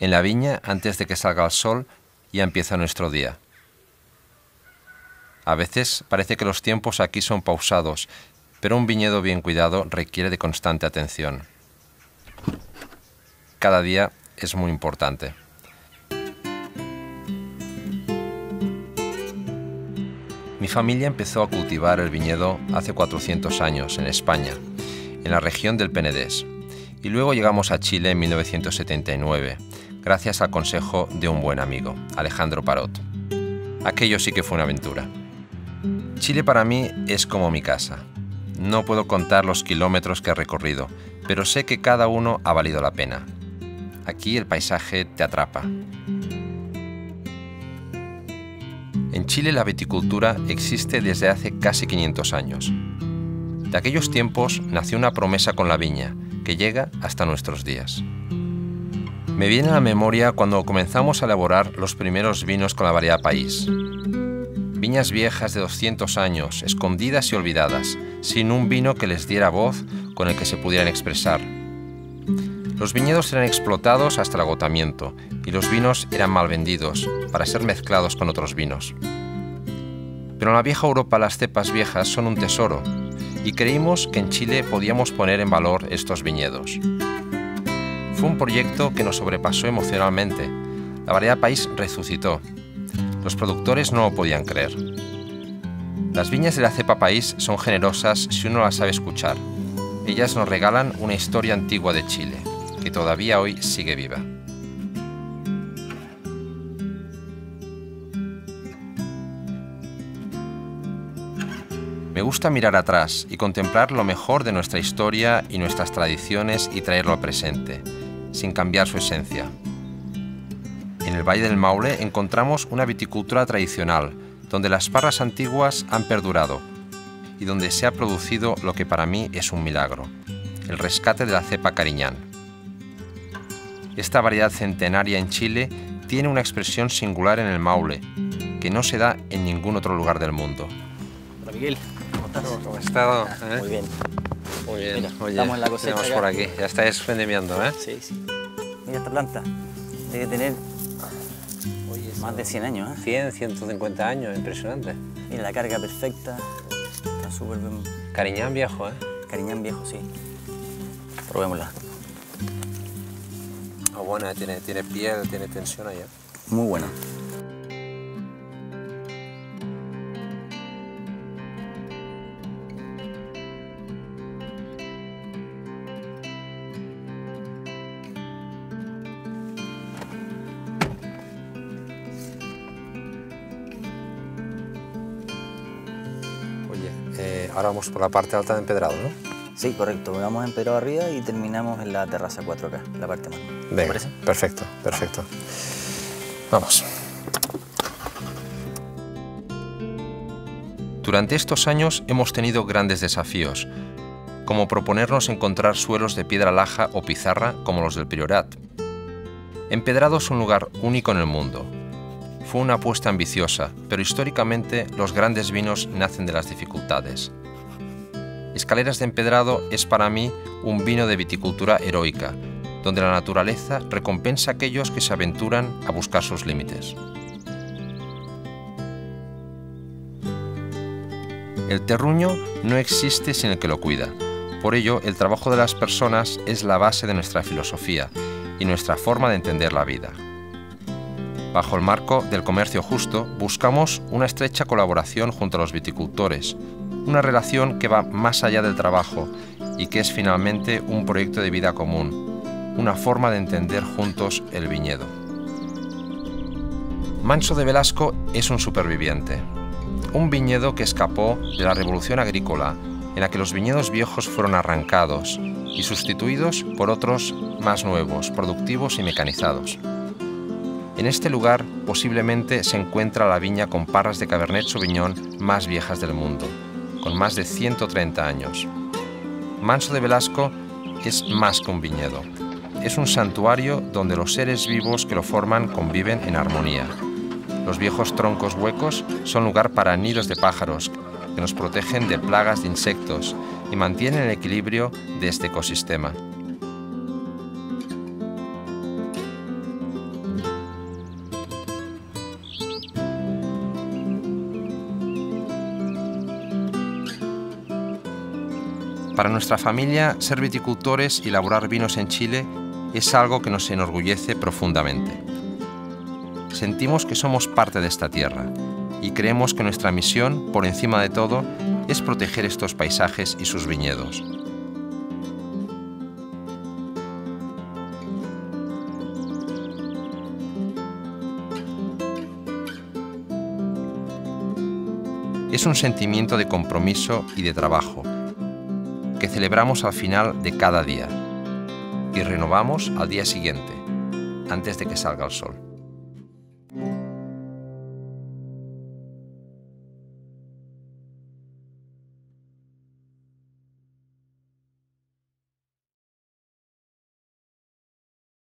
En la viña, antes de que salga el sol, ya empieza nuestro día. A veces parece que los tiempos aquí son pausados, pero un viñedo bien cuidado requiere de constante atención. Cada día es muy importante. Mi familia empezó a cultivar el viñedo hace 400 años en España, en la región del Penedés, y luego llegamos a Chile en 1979, gracias al consejo de un buen amigo, Alejandro Parot. Aquello sí que fue una aventura. Chile para mí es como mi casa. No puedo contar los kilómetros que he recorrido, pero sé que cada uno ha valido la pena. Aquí el paisaje te atrapa. En Chile la viticultura existe desde hace casi 500 años. De aquellos tiempos nació una promesa con la viña, que llega hasta nuestros días. Me viene a la memoria cuando comenzamos a elaborar los primeros vinos con la variedad país. Viñas viejas de 200 años, escondidas y olvidadas, sin un vino que les diera voz con el que se pudieran expresar. Los viñedos eran explotados hasta el agotamiento y los vinos eran mal vendidos para ser mezclados con otros vinos. Pero en la vieja Europa las cepas viejas son un tesoro y creímos que en Chile podíamos poner en valor estos viñedos. Fue un proyecto que nos sobrepasó emocionalmente. La variedad país resucitó. Los productores no lo podían creer. Las viñas de la cepa país son generosas si uno las sabe escuchar. Ellas nos regalan una historia antigua de Chile, que todavía hoy sigue viva. Me gusta mirar atrás y contemplar lo mejor de nuestra historia y nuestras tradiciones y traerlo al presente sin cambiar su esencia. En el Valle del Maule encontramos una viticultura tradicional, donde las parras antiguas han perdurado y donde se ha producido lo que para mí es un milagro, el rescate de la cepa Cariñán. Esta variedad centenaria en Chile tiene una expresión singular en el Maule, que no se da en ningún otro lugar del mundo. Hola Miguel, ¿cómo estás? ¿Cómo has estado? ¿Eh? Muy bien. Muy bien. Mira, Oye, estamos en la cosecha tenemos por aquí. Ya estáis vendimiando, ¿eh? Sí, sí. Mira esta planta. Debe tener Oye, más de 100 años. ¿eh? 100, 150 años, impresionante. Mira la carga perfecta. Está súper bien. Cariñán viejo, ¿eh? Cariñán viejo, sí. Probémosla. Ah, buena, tiene, tiene piel, tiene tensión allá. Muy buena. Ahora vamos por la parte alta de empedrado, ¿no? Sí, correcto. Vamos en Perú arriba y terminamos en la terraza 4K, la parte más. ¿Te Venga, parece? perfecto, perfecto. Vamos. Durante estos años hemos tenido grandes desafíos, como proponernos encontrar suelos de piedra laja o pizarra como los del Priorat. Empedrado es un lugar único en el mundo. Fue una apuesta ambiciosa, pero históricamente los grandes vinos nacen de las dificultades. Escaleras de Empedrado es para mí un vino de viticultura heroica, donde la naturaleza recompensa a aquellos que se aventuran a buscar sus límites. El terruño no existe sin el que lo cuida. Por ello, el trabajo de las personas es la base de nuestra filosofía y nuestra forma de entender la vida. Bajo el marco del comercio justo, buscamos una estrecha colaboración junto a los viticultores, una relación que va más allá del trabajo y que es finalmente un proyecto de vida común, una forma de entender juntos el viñedo. Manso de Velasco es un superviviente, un viñedo que escapó de la revolución agrícola en la que los viñedos viejos fueron arrancados y sustituidos por otros más nuevos, productivos y mecanizados. En este lugar posiblemente se encuentra la viña con parras de Cabernet Sauvignon más viejas del mundo, más de 130 años. Manso de Velasco es más que un viñedo. Es un santuario donde los seres vivos que lo forman conviven en armonía. Los viejos troncos huecos son lugar para nidos de pájaros que nos protegen de plagas de insectos y mantienen el equilibrio de este ecosistema. Para nuestra familia, ser viticultores y elaborar vinos en Chile es algo que nos enorgullece profundamente. Sentimos que somos parte de esta tierra y creemos que nuestra misión, por encima de todo, es proteger estos paisajes y sus viñedos. Es un sentimiento de compromiso y de trabajo que celebramos al final de cada día y renovamos al día siguiente, antes de que salga el sol.